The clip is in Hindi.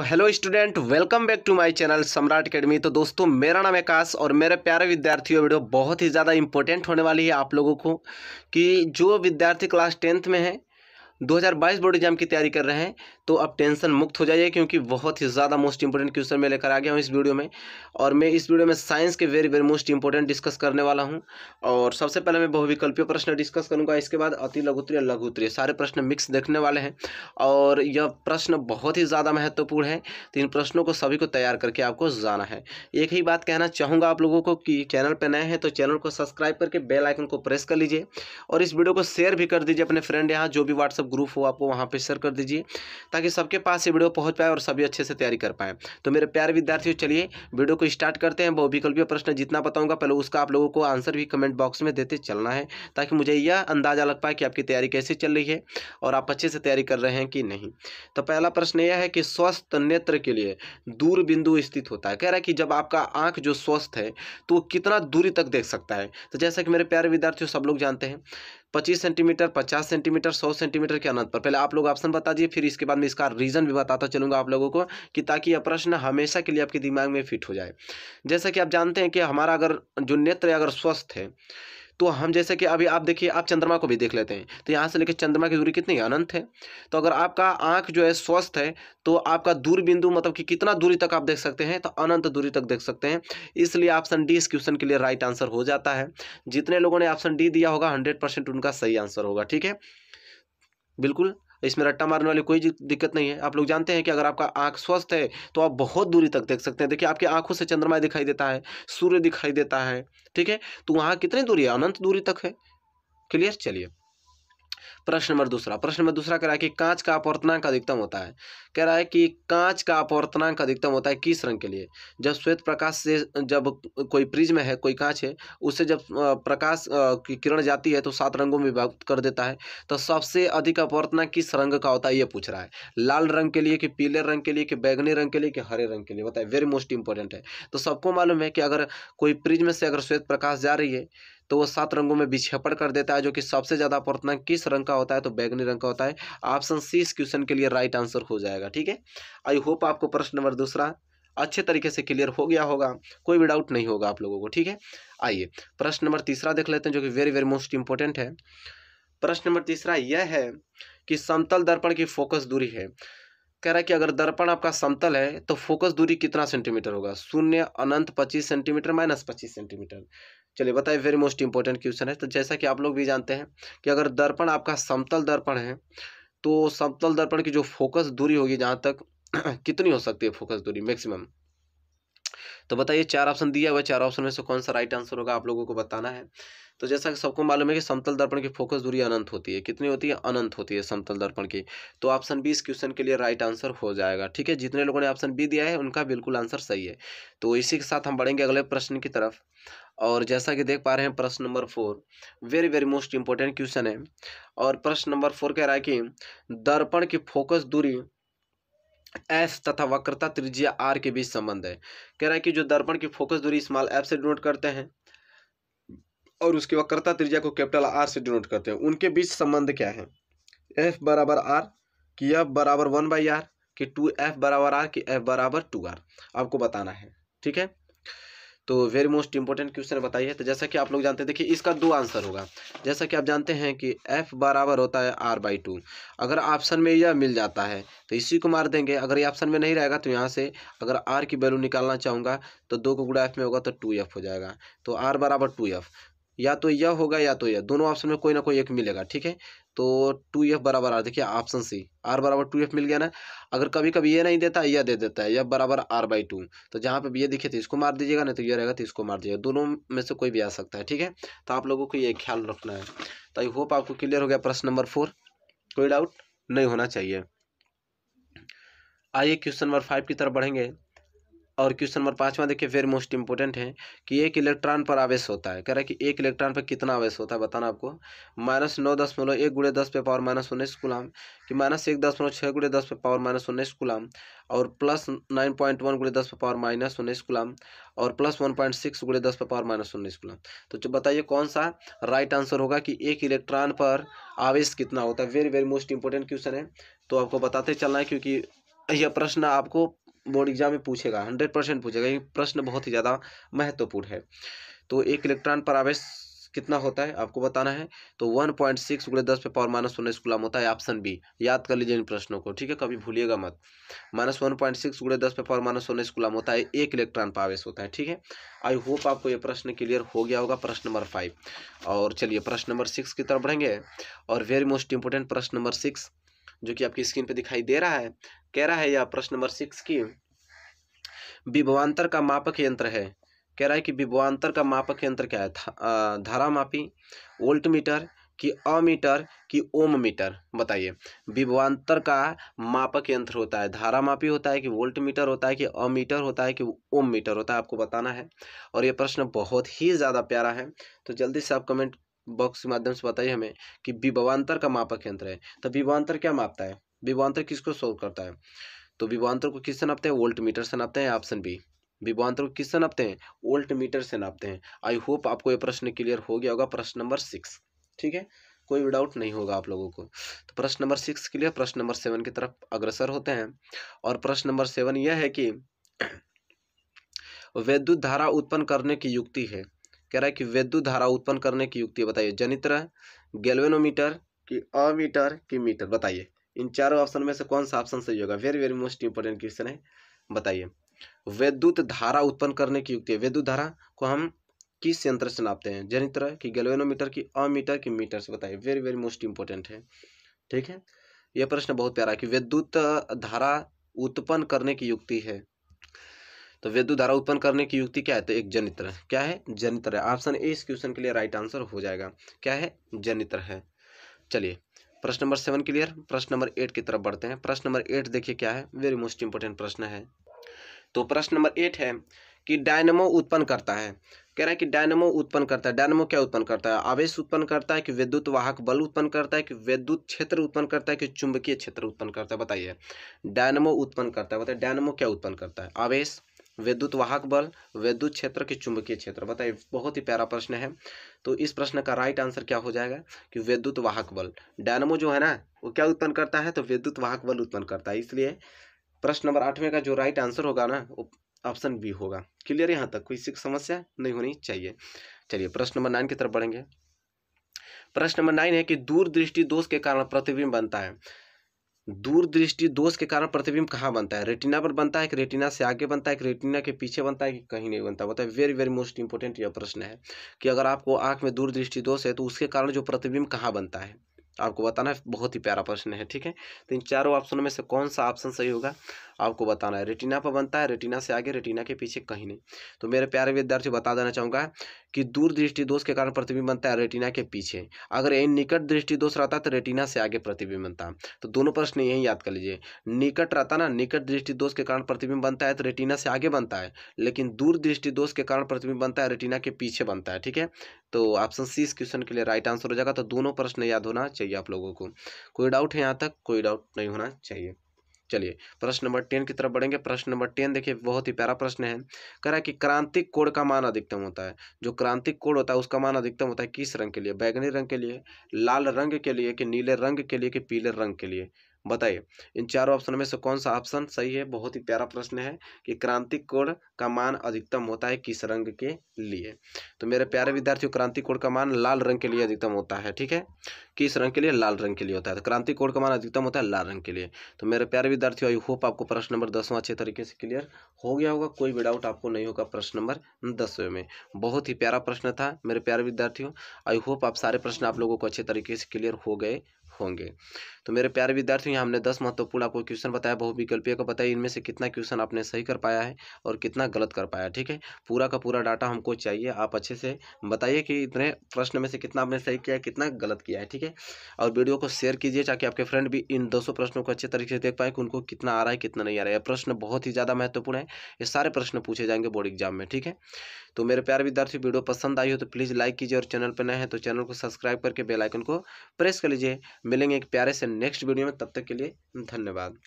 Hello student welcome back to my channel Samrat academy तो दोस्तों, मेरा नाम आकाश और मेरे प्यारे विद्यार्थियों, वीडियो बहुत ही ज़्यादा इंपॉर्टेंट होने वाली है आप लोगों को कि जो विद्यार्थी क्लास टेंथ में है 2022 बोर्ड एग्ज़ाम की तैयारी कर रहे हैं तो अब टेंशन मुक्त हो जाइए, क्योंकि बहुत ही ज़्यादा मोस्ट इंपॉर्टेंट क्वेश्चन मैं लेकर आ गया हूँ इस वीडियो में। और मैं इस वीडियो में साइंस के very very most important discuss करने वाला हूँ। और सबसे पहले मैं बहुविकल्पीय प्रश्न डिस्कस करूँगा, इसके बाद अति लघुत्तरीय लघुत्तरीय सारे प्रश्न मिक्स देखने वाले हैं। और यह प्रश्न बहुत ही ज़्यादा महत्वपूर्ण है तो इन प्रश्नों को सभी को तैयार करके आपको जाना है। एक ही बात कहना चाहूँगा आप लोगों को कि चैनल पर नए हैं तो चैनल को सब्सक्राइब करके बेल आइकन को प्रेस कर लीजिए। और इस वीडियो को शेयर भी कर दीजिए अपने फ्रेंड यहाँ, जो भी व्हाट्सअप ग्रुप हो, आपको वहाँ पर शेयर कर दीजिए। ताकि सबके पास ये वीडियो पहुँच पाए और सभी अच्छे से तैयारी कर पाएँ। तो मेरे प्यारे विद्यार्थियों, चलिए वीडियो को स्टार्ट करते हैं। बहुविकल्पीय प्रश्न जितना बताऊँगा, पहले उसका आप लोगों को आंसर भी कमेंट बॉक्स में देते चलना है, ताकि मुझे यह अंदाज़ा लग पाए कि आपकी तैयारी कैसे चल रही है और आप अच्छे से तैयारी कर रहे हैं कि नहीं। तो पहला प्रश्न यह है कि स्वस्थ नेत्र के लिए दूर बिंदु स्थित होता है। कह रहा है कि जब आपका आँख जो स्वस्थ है तो वो कितना दूरी तक देख सकता है? तो जैसा कि मेरे प्यारे विद्यार्थियों, सब लोग जानते हैं पच्चीस सेंटीमीटर, पचास सेंटीमीटर, सौ सेंटीमीटर के अनंत पर। पहले आप लोग ऑप्शन बता दिए, फिर इसके बाद मैं इसका रीज़न भी बताता चलूँगा आप लोगों को कि ताकि यह प्रश्न हमेशा के लिए आपके दिमाग में फिट हो जाए। जैसा कि आप जानते हैं कि हमारा अगर जो नेत्र अगर स्वस्थ है तो हम जैसे कि अभी आप देखिए, आप चंद्रमा को भी देख लेते हैं। तो यहाँ से लेकर चंद्रमा की दूरी कितनी अनंत है। तो अगर आपका आँख जो है स्वस्थ है तो आपका दूर बिंदु मतलब कि कितना दूरी तक आप देख सकते हैं तो अनंत दूरी तक देख सकते हैं। इसलिए ऑप्शन डी इस क्वेश्चन के लिए राइट आंसर हो जाता है। जितने लोगों ने ऑप्शन डी दिया होगा, हंड्रेड उनका सही आंसर होगा, ठीक है? बिल्कुल। इसमें रट्टा मारने वाली कोई दिक्कत नहीं है। आप लोग जानते हैं कि अगर आपका आँख स्वस्थ है तो आप बहुत दूरी तक देख सकते हैं। देखिए, आपकी आँखों से चंद्रमा दिखाई देता है, सूर्य दिखाई देता है, ठीक है? तो वहाँ कितनी दूरी है? अनंत दूरी तक है। क्लियर? चलिए। प्रश्न नंबर दूसरा। प्रश्न नंबर दूसरा कह रहा है कि कांच का अपवर्तनांक अधिकतम होता है। कह रहा है कि कांच का अपवर्तनांक अधिकतम होता है किस रंग के लिए? जब श्वेत प्रकाश से, जब कोई प्रिज्म है, कोई कांच है, उससे जब प्रकाश की किरण जाती है तो सात रंगों में विभाजित कर देता है। तो सबसे अधिक अपवर्तनांक किस रंग का होता है, ये पूछ रहा है। लाल रंग के लिए कि पीले रंग के लिए कि बैगनी रंग के लिए कि हरे रंग के लिए? बताए वेरी मोस्ट इंपॉर्टेंट है। तो सबको मालूम है कि अगर कोई प्रिज्म से अगर श्वेत प्रकाश जा रही है तो वो सात रंगों में विक्षेपण कर देता है, जो कि सबसे ज़्यादा अपवर्तनांक किस रंग का होता है तो बैगनी रंग का होता है। ऑप्शन सी इस क्वेश्चन के लिए राइट आंसर हो जाएगा, ठीक है? आई होप आपको प्रश्न नंबर दूसरा अच्छे तरीके से क्लियर हो गया होगा। कोई भी डाउट नहीं होगा आप लोगों को, ठीक है? आइए, प्रश्न नंबर तीसरा देख लेते हैं, जो कि वेरी वेरी मोस्ट इंपॉर्टेंट है। प्रश्न नंबर तीसरा यह है कि समतल दर्पण की फोकस दूरी है। कह रहा है कि अगर दर्पण आपका समतल है तो फोकस दूरी कितना सेंटीमीटर होगा? शून्य, अनंत पच्चीस सेंटीमीटर माइनस पच्चीस सेंटीमीटर चलिए, बताइए वेरी मोस्ट इंपॉर्टेंट क्वेश्चन है। तो जैसा कि आप लोग भी जानते हैं कि अगर दर्पण आपका समतल दर्पण है तो समतल दर्पण की जो फोकस दूरी होगी जहाँ तक कितनी हो सकती है फोकस दूरी मैक्सिमम तो बताइए, चार ऑप्शन दिया हुआ चार ऑप्शन में से कौन सा राइट आंसर होगा आप लोगों को बताना है। तो जैसा कि सबको मालूम है कि समतल दर्पण की फोकस दूरी अनंत होती है। कितनी होती है? अनंत होती है समतल दर्पण की। तो ऑप्शन बी इस क्वेश्चन के लिए राइट आंसर हो जाएगा, ठीक है? जितने लोगों ने ऑप्शन बी दिया है, उनका बिल्कुल आंसर सही है। तो इसी के साथ हम बढ़ेंगे अगले प्रश्न की तरफ़। और जैसा कि देख पा रहे हैं, प्रश्न number four very very most important question है। और प्रश्न नंबर फोर कह रहा है कि, दर्पण की फोकस दूरी एस तथा वक्रता त्रिज्या आर के बीच संबंध है। कह रहा है कि जो दर्पण की फोकस दूरी स्मॉल एफ़ से डिनोट करते हैं, और उसकी वक्रता त्रिज्या को कैपिटल आर से डिनोट करते हैं, उनके बीच संबंध क्या है? एफ़ बराबर आर कि एफ़ बराबर वन बाई आर कि टू एफ़ बराबर आर कि एफ़ बराबर टू आर आपको बताना है। ठीक है? तो वेरी मोस्ट इंपॉर्टेंट क्वेश्चन बताइए तो जैसा कि आप लोग जानते हैं देखिए इसका दो आंसर होगा। जैसा कि आप जानते हैं कि एफ़ बराबर होता है आर बाई टू अगर ऑप्शन में यह मिल जाता है तो इसी को मार देंगे। अगर ये ऑप्शन में नहीं रहेगा तो यहाँ से अगर आर की वैल्यू निकालना चाहूँगा तो दो को गुड़ा एफ़ में होगा तो टू एफ़ हो जाएगा। तो आर बराबर टू एफ़ या तो यह होगा या तो यह। दोनों ऑप्शन में कोई ना कोई एक मिलेगा, ठीक है? तो टू एफ़ बराबर आर, देखिए ऑप्शन सी, आर बराबर टू एफ़ मिल गया ना, अगर कभी कभी ये नहीं देता यह दे देता है यह बराबर आर बाई टू तो जहाँ पे भी ये दिखे तो इसको मार दीजिएगा, नहीं तो ये रहेगा तो इसको मार दीजिएगा, दोनों में से कोई भी आ सकता है, ठीक है? तो आप लोगों को ये ख्याल रखना है तो आई होप आपको क्लियर हो गया प्रश्न नंबर फोर, कोई डाउट नहीं होना चाहिए। आइए क्वेश्चन नंबर फाइव की तरफ़ बढ़ेंगे और क्वेश्चन नंबर पाँचवा देखिए वेरी मोस्ट इंपॉर्टेंट है कि एक इलेक्ट्रॉन पर आवेश होता है। कह रहा है कि एक इलेक्ट्रॉन पर कितना आवेश होता है बताना आपको। माइनस नौ दशमलव एक गुड़े दस पे पावर माइनस उन्नीस गुलाम कि माइनस एक दशमलव छः गुड़े दस पे पावर माइनस उन्नीस गुलाम और प्लस नाइन पॉइंट वन गुड़े दस पे पावर माइनस उन्नीस गुलाम और प्लस वन पॉइंट सिक्स गुड़े दस पे पावर माइनस उन्नीस गुलाम तो बताइए कौन सा राइट आंसर होगा कि एक इलेक्ट्रॉन पर आवेश कितना होता है? Very very most important question है। तो आपको बताते चलना है क्योंकि यह प्रश्न आपको बोर्ड एग्ज़ाम में पूछेगा हंड्रेड परसेंट पूछेगा, ये प्रश्न बहुत ही ज़्यादा महत्वपूर्ण है। तो एक इलेक्ट्रॉन पर आवेश कितना होता है, आपको बताना है? तो वन पॉइंट सिक्स गुड़े दस पे पावर माइनस उन्नीस गुलाम होता है ऑप्शन बी याद कर लीजिए इन प्रश्नों को, ठीक है? कभी भूलिएगा मत। माइनस वन पॉइंट सिक्स गुड़े दस पे पावर माइनस उन्नीस गुलाम होता है, एक इलेक्ट्रॉन पर आवेश होता है, ठीक है? आई होप आपको ये प्रश्न क्लियर हो गया होगा, प्रश्न नंबर फाइव और चलिए, प्रश्न नंबर सिक्स की तरफ़ बढ़ेंगे। और वेरी मोस्ट इंपोर्टेंट प्रश्न नंबर सिक्स जो कि आपकी स्क्रीन पर दिखाई दे रहा है कह रहा है यह प्रश्न नंबर सिक्स की विभवान्तर का मापक यंत्र है। कह रहा है कि विभवान्तर का मापक यंत्र क्या है? धारा मापी वोल्ट मीटर कि अमीटर कि ओम मीटर बताइए। विभवान्तर का मापक यंत्र होता है धारा मापी होता है कि वोल्ट मीटर होता है कि अमीटर होता है कि ओम मीटर होता है, आपको बताना है। और ये प्रश्न बहुत ही ज़्यादा प्यारा है तो जल्दी से आप कमेंट बॉक्स के माध्यम से बताइए हमें कि विभवान्तर का मापक यंत्र है। तो विभवांतर क्या मापता है? विभवांतर किसको सोल्व करता है? तो विभवांतर को किससे नापते हैं? वोल्ट मीटर से नापते हैं ऑप्शन बी विभवांतर को किससे नापते हैं? वोल्ट मीटर से नापते हैं। आई होप आपको ये प्रश्न क्लियर हो गया होगा। प्रश्न नंबर सिक्स ठीक है? कोई डाउट नहीं होगा आप लोगों को। तो प्रश्न नंबर सिक्स के लिए प्रश्न नंबर सेवन की तरफ़ अग्रसर होते हैं। और प्रश्न नंबर सेवन यह है कि वैद्युत धारा उत्पन्न करने की युक्ति है। कह रहा है कि वैद्युत धारा उत्पन्न करने की युक्ति, बताइए। जनित्र गैल्वेनोमीटर की, अमीटर की मीटर, बताइए। इन चारों ऑप्शन में से कौन सा ऑप्शन सही होगा? Very very most important question है। बताइए। विद्युत धारा उत्पन्न करने की युक्ति विद्युत धारा को हम किस यंत्र से नापते हैं? जनित्र की गैल्वेनोमीटर की अमीटर की मीटर से। बताइए। वेरी वेरी मोस्ट इंपोर्टेंट है। ठीक है? यह प्रश्न बहुत प्यारा कि विद्युत धारा उत्पन्न करने की युक्ति है। तो विद्युत धारा उत्पन्न करने की युक्ति क्या है? तो एक जनित्र क्या है? जनित्र है। ऑप्शन ए इस क्वेश्चन के लिए राइट आंसर हो जाएगा। क्या है? जनित्र है। चलिए। प्रश्न नंबर सेवन क्लियर? प्रश्न नंबर एट की तरफ़ बढ़ते हैं। प्रश्न नंबर एट देखिए क्या है? वेरी मोस्ट इंपोर्टेंट प्रश्न है। तो प्रश्न नंबर एट है कि डायनमो उत्पन्न करता है। कह रहा है कि डायनमो उत्पन्न करता है। डायनमो क्या उत्पन्न करता है? आवेश उत्पन्न करता है कि विद्युत वाहक बल उत्पन्न करता है कि विद्युत क्षेत्र उत्पन्न करता है कि चुंबकीय क्षेत्र उत्पन्न करता है? बताइए। डायनमो उत्पन्न करता है। बताइए डायनमो क्या उत्पन्न करता है? आवेश विद्युत वाहक बल, विद्युत क्षेत्र के चुंबकीय क्षेत्र। बताइए, बहुत ही प्यारा प्रश्न है। तो इस प्रश्न का राइट आंसर क्या हो जाएगा? कि विद्युत वाहक बल। डायनमो जो है ना, वो क्या उत्पन्न करता है? तो विद्युत वाहक बल उत्पन्न करता है। इसलिए प्रश्न नंबर आठवें का जो राइट आंसर होगा ना, वो ऑप्शन बी होगा। क्लियर यहाँ तक? कोई समस्या नहीं होनी चाहिए। चलिए, प्रश्न नंबर नाइन की तरफ़ बढ़ेंगे। प्रश्न नंबर नाइन है कि दूरदृष्टि दोष के कारण प्रतिबिंब बनता है। दूरदृष्टि दोष के कारण प्रतिबिंब कहाँ बनता है? रेटिना पर बनता है कि रेटिना से आगे बनता है कि रेटिना के पीछे बनता है कि कहीं नहीं बनता? बताए वेरी वेरी मोस्ट इंपॉर्टेंट यह प्रश्न है कि अगर आपको आँख में दूरदृष्टि दोष है तो उसके कारण जो प्रतिबिंब कहाँ बनता है? आपको बताना है बहुत ही प्यारा प्रश्न है, ठीक है? तो इन चारों ऑप्शनों में से कौन सा ऑप्शन सही होगा? आपको बताना है। रेटिना पर बनता है रेटिना से आगे रेटिना के पीछे कहीं नहीं। तो मेरे प्यारे विद्यार्थी, बता देना चाहूँगा कि दूर दृष्टि दोष के कारण प्रतिबिंब बनता है रेटिना के पीछे। अगर यही निकट दृष्टि दोष रहता है तो रेटिना से आगे प्रतिबिंब बनता तो दोनों प्रश्न यही याद कर लीजिए। निकट रहता ना, निकट दृष्टि दोष के कारण प्रतिबिंब बनता है तो रेटिना से आगे बनता है। लेकिन दूर दृष्टि दोष के कारण प्रतिबिंब बनता है रेटिना के पीछे बनता है, ठीक है? तो ऑप्शन सी इस क्वेश्चन के लिए राइट आंसर हो जाएगा। तो दोनों प्रश्न याद होना चाहिए आप लोगों को। कोई डाउट है यहाँ तक? कोई डाउट नहीं होना चाहिए। चलिए, प्रश्न नंबर टेन की तरफ़ बढ़ेंगे। प्रश्न नंबर टेन देखिए, बहुत ही प्यारा प्रश्न है। कह रहा है कि क्रांतिक कोड का मान अधिकतम होता है। जो क्रांतिक कोड होता है, उसका मान अधिकतम होता है किस रंग के लिए? बैगनी रंग के लिए, लाल रंग के लिए कि नीले रंग के लिए कि पीले रंग के लिए? बताइए, इन चारों ऑप्शन में से कौन सा ऑप्शन सही है? बहुत ही प्यारा प्रश्न है कि क्रांतिक कोण का मान अधिकतम होता है किस रंग के लिए? तो मेरे प्यारे विद्यार्थियों, क्रांतिक कोण का मान लाल रंग के लिए अधिकतम होता है, ठीक है? किस रंग के लिए? लाल रंग के लिए होता है। तो क्रांतिक कोण का मान अधिकतम होता है लाल रंग के लिए। तो मेरे प्यारे विद्यार्थियों, आई होप आपको प्रश्न नंबर दसवां अच्छे तरीके से क्लियर हो गया होगा। कोई भी डाउट आपको नहीं होगा प्रश्न नंबर दसवें में। बहुत ही प्यारा प्रश्न था मेरे प्यारे विद्यार्थियों। आई होप आप सारे प्रश्न आप लोगों को अच्छे तरीके से क्लियर हो गए होंगे। तो मेरे प्यारे विद्यार्थियों हमने दस महत्वपूर्ण आपको क्वेश्चन बताया, बहुविकल्पीय का बताया, इनमें से कितना क्वेश्चन आपने सही कर पाया है और कितना गलत कर पाया ठीक है? पूरा का पूरा डाटा हमको चाहिए, आप अच्छे से बताइए कि इतने प्रश्न में से कितना आपने सही किया है, कितना गलत किया है, ठीक है? और वीडियो को शेयर कीजिए ताकि आपके फ्रेंड भी इन दो प्रश्नों को अच्छे तरीके से देख पाए कि उनको कितना आ रहा है, कितना नहीं आ रहा है। प्रश्न बहुत ही ज़्यादा महत्वपूर्ण है, ये सारे प्रश्न पूछे जाएँगे बोर्ड एग्ज़ाम में, ठीक है? तो मेरे प्यार विद्यार्थी वीडियो पसंद आई हो तो प्लीज़ लाइक कीजिए और चैनल पर नए हैं तो चैनल को सब्सक्राइब करके बेलाइकन को प्रेस कर लीजिए। मिलेंगे एक प्यारे से नेक्स्ट वीडियो में, तब तक के लिए धन्यवाद।